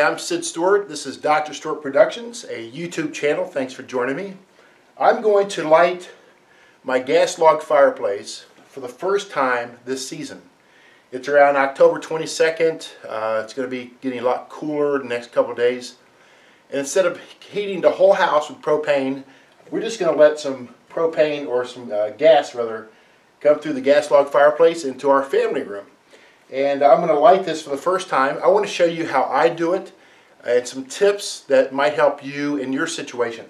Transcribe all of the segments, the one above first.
I'm Sid Stewart. This is Dr. Stewart Productions, a YouTube channel. Thanks for joining me. I'm going to light my gas log fireplace for the first time this season. It's around October 22nd. Uh, it's going to be getting a lot cooler the next couple days. And instead of heating the whole house with propane, we're just going to let some propane or some uh, gas rather come through the gas log fireplace into our family room and I'm going to light this for the first time. I want to show you how I do it and some tips that might help you in your situation.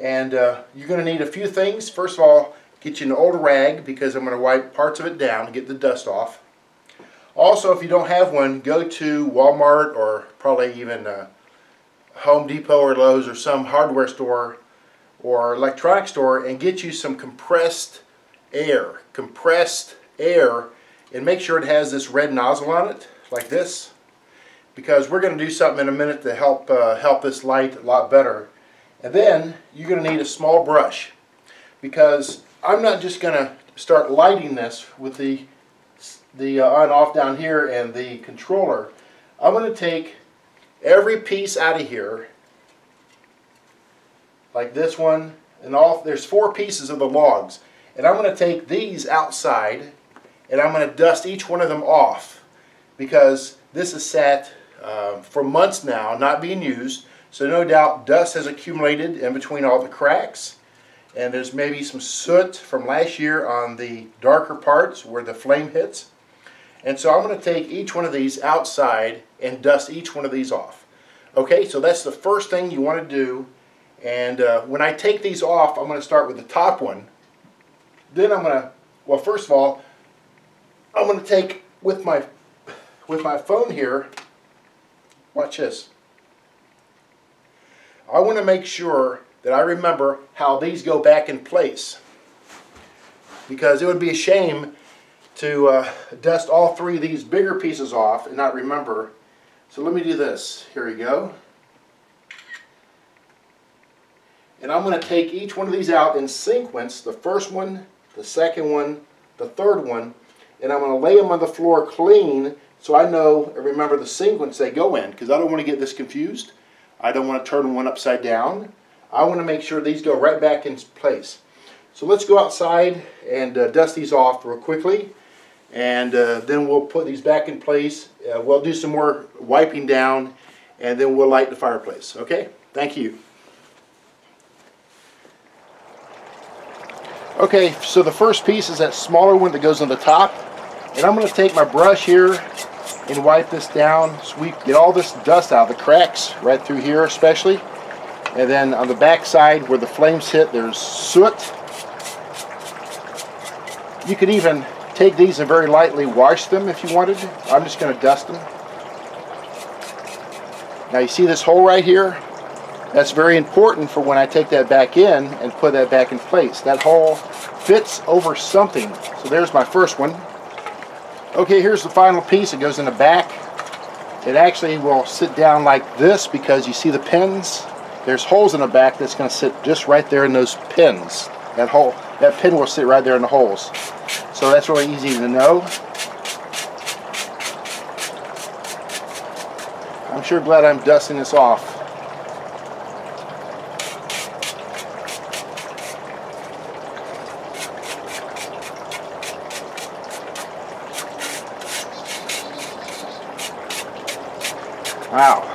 And uh, you're going to need a few things. First of all, get you an old rag because I'm going to wipe parts of it down to get the dust off. Also, if you don't have one, go to Walmart or probably even uh, Home Depot or Lowe's or some hardware store or electronic store and get you some compressed air. Compressed air and make sure it has this red nozzle on it like this. Because we're going to do something in a minute to help uh, help this light a lot better. And then you're going to need a small brush. Because I'm not just going to start lighting this with the the uh, on off down here and the controller. I'm going to take every piece out of here like this one and all there's four pieces of the logs. And I'm going to take these outside and I'm going to dust each one of them off because this is sat uh, for months now not being used. So no doubt dust has accumulated in between all the cracks. And there's maybe some soot from last year on the darker parts where the flame hits. And so I'm going to take each one of these outside and dust each one of these off. Okay so that's the first thing you want to do. And uh, when I take these off I'm going to start with the top one. Then I'm going to well first of all I'm going to take with my with my phone here watch this. I want to make sure that I remember how these go back in place. Because it would be a shame to uh, dust all three of these bigger pieces off and not remember. So let me do this. Here we go. And I'm going to take each one of these out in sequence the first one the second one the third one and I'm going to lay them on the floor clean so I know and remember the sequence they go in because I don't want to get this confused. I don't want to turn one upside down. I want to make sure these go right back in place. So let's go outside and uh, dust these off real quickly and uh, then we'll put these back in place. Uh, we'll do some more wiping down and then we'll light the fireplace. Okay? Thank you. Okay, so the first piece is that smaller one that goes on the top. And I'm going to take my brush here and wipe this down, sweep, get all this dust out, of the cracks right through here especially. And then on the back side where the flames hit, there's soot. You could even take these and very lightly wash them if you wanted. I'm just going to dust them. Now you see this hole right here? That's very important for when I take that back in and put that back in place. That hole fits over something. So there's my first one. Okay, here's the final piece. It goes in the back. It actually will sit down like this because you see the pins. There's holes in the back that's going to sit just right there in those pins. That hole, that pin will sit right there in the holes. So that's really easy to know. I'm sure glad I'm dusting this off. Wow.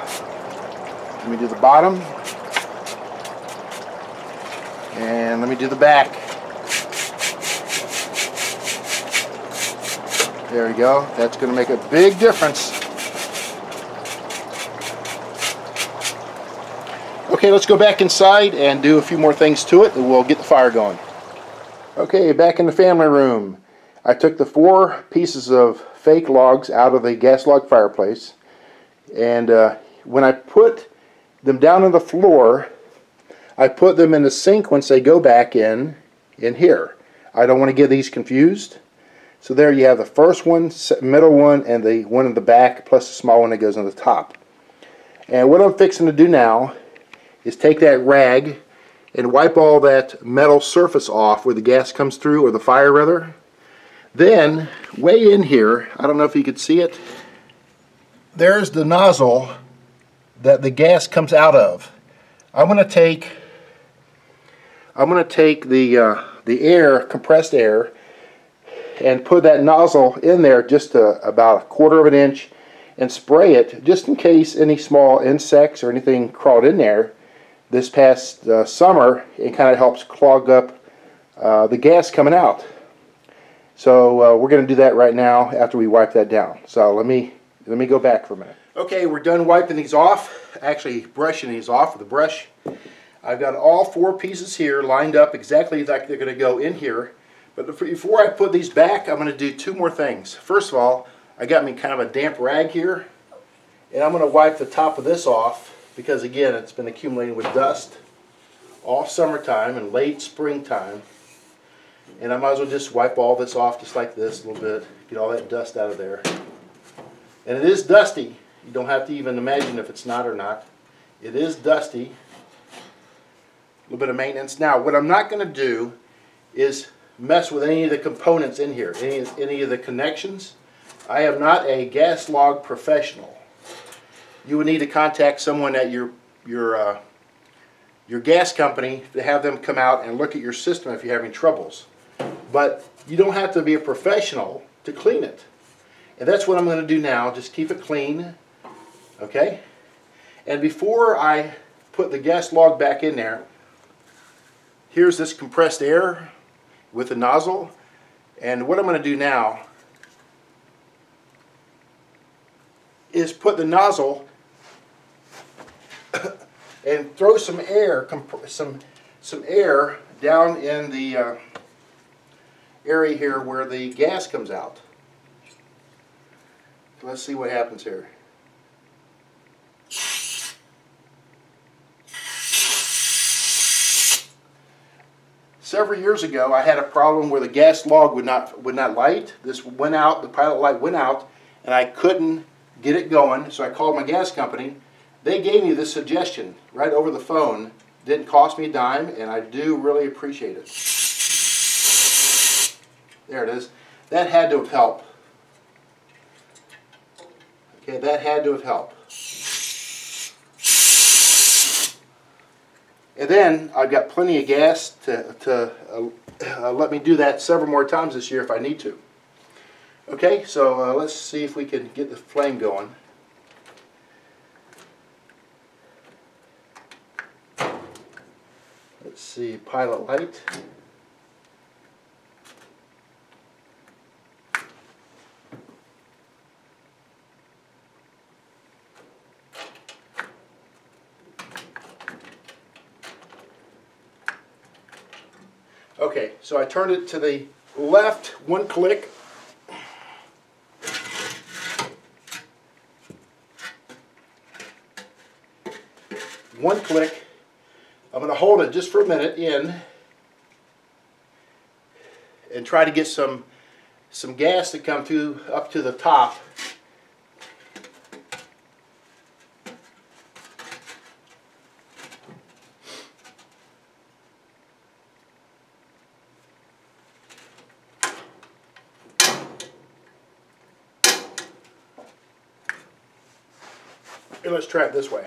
Let me do the bottom. And let me do the back. There we go. That's going to make a big difference. Okay, let's go back inside and do a few more things to it and we'll get the fire going. Okay, back in the family room. I took the four pieces of fake logs out of the gas log fireplace and uh, when I put them down on the floor, I put them in the sink once they go back in, in here. I don't want to get these confused. So there you have the first one, middle one, and the one in the back, plus the small one that goes on the top. And what I'm fixing to do now is take that rag and wipe all that metal surface off where the gas comes through, or the fire rather. Then, way in here, I don't know if you could see it, there's the nozzle that the gas comes out of. I'm going to take I'm going to take the uh, the air, compressed air, and put that nozzle in there just a, about a quarter of an inch and spray it just in case any small insects or anything crawled in there this past uh, summer. It kind of helps clog up uh, the gas coming out. So uh, we're going to do that right now after we wipe that down. So let me let me go back for a minute. Okay, we're done wiping these off. Actually, brushing these off with a brush. I've got all four pieces here lined up exactly like they're going to go in here. But before I put these back, I'm going to do two more things. First of all, I got me kind of a damp rag here. And I'm going to wipe the top of this off because again, it's been accumulating with dust all summertime and late springtime. And I might as well just wipe all this off just like this a little bit, get all that dust out of there. And it is dusty. You don't have to even imagine if it's not or not. It is dusty. A little bit of maintenance. Now, what I'm not going to do is mess with any of the components in here, any, any of the connections. I am not a gas log professional. You would need to contact someone at your, your, uh, your gas company to have them come out and look at your system if you're having troubles. But you don't have to be a professional to clean it. And that's what I'm going to do now. Just keep it clean. Okay? And before I put the gas log back in there, here's this compressed air with the nozzle. And what I'm going to do now is put the nozzle and throw some air, some some air down in the uh, area here where the gas comes out. Let's see what happens here. Several years ago, I had a problem where the gas log would not would not light. This went out, the pilot light went out, and I couldn't get it going. So I called my gas company. They gave me this suggestion right over the phone. Didn't cost me a dime, and I do really appreciate it. There it is. That had to have helped. Okay, that had to have helped. And then I've got plenty of gas to, to uh, uh, let me do that several more times this year if I need to. Okay, so uh, let's see if we can get the flame going. Let's see, pilot light. Okay, so I turned it to the left, one click. One click. I'm going to hold it just for a minute in and try to get some some gas to come through up to the top Let's try it this way.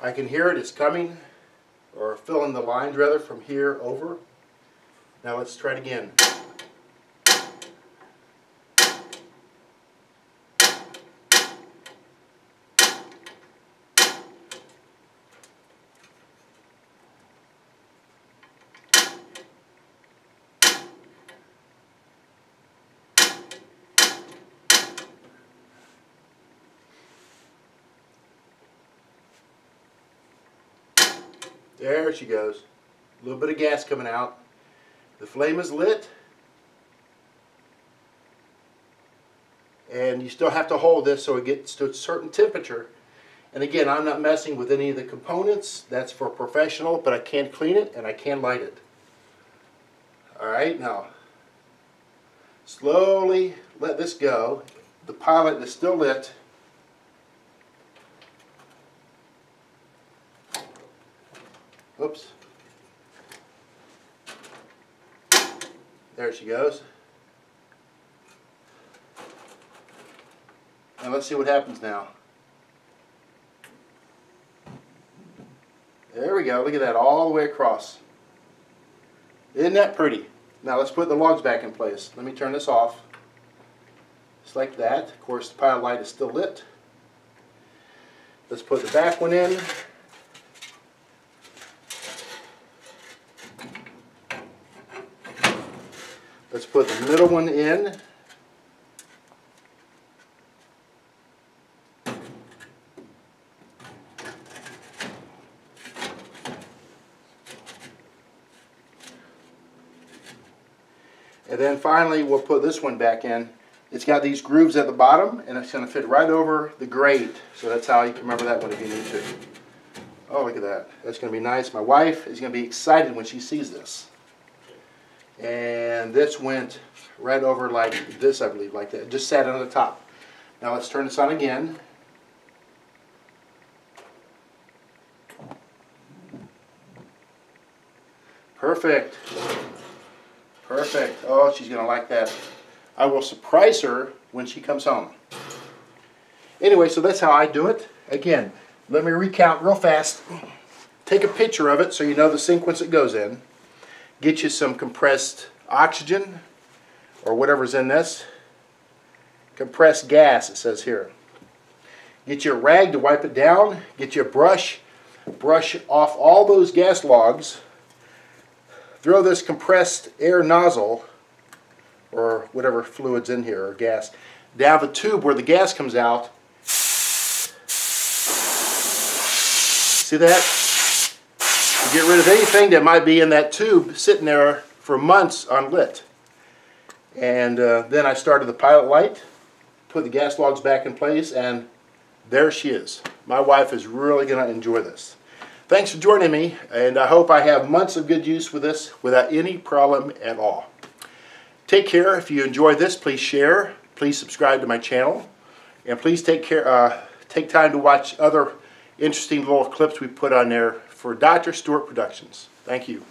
I can hear it, it's coming, or filling the lines rather from here over. Now let's try it again. There she goes. A little bit of gas coming out. The flame is lit. And you still have to hold this so it gets to a certain temperature. And again, I'm not messing with any of the components. That's for professional, but I can clean it and I can light it. Alright, now slowly let this go. The pilot is still lit. Whoops! There she goes. And let's see what happens now. There we go. Look at that all the way across. Isn't that pretty? Now let's put the logs back in place. Let me turn this off. Just like that. Of course, the pilot light is still lit. Let's put the back one in. Let's put the middle one in. And then finally, we'll put this one back in. It's got these grooves at the bottom, and it's going to fit right over the grate. So that's how you can remember that one if you need to. Oh, look at that. That's going to be nice. My wife is going to be excited when she sees this. And this went right over like this, I believe, like that. It just sat on the top. Now let's turn this on again. Perfect. Perfect. Oh, she's going to like that. I will surprise her when she comes home. Anyway, so that's how I do it. Again, let me recount real fast. Take a picture of it so you know the sequence it goes in. Get you some compressed oxygen or whatever's in this. Compressed gas, it says here. Get you a rag to wipe it down. Get you a brush. Brush off all those gas logs throw this compressed air nozzle or whatever fluids in here or gas down the tube where the gas comes out see that get rid of anything that might be in that tube sitting there for months unlit and uh, then I started the pilot light put the gas logs back in place and there she is my wife is really gonna enjoy this Thanks for joining me, and I hope I have months of good use with this without any problem at all. Take care. If you enjoy this, please share. Please subscribe to my channel. And please take care. Uh, take time to watch other interesting little clips we put on there for Dr. Stewart Productions. Thank you.